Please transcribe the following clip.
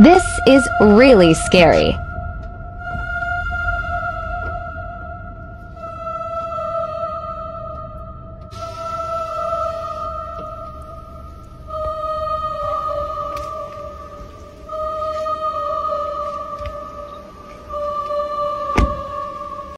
This is really scary.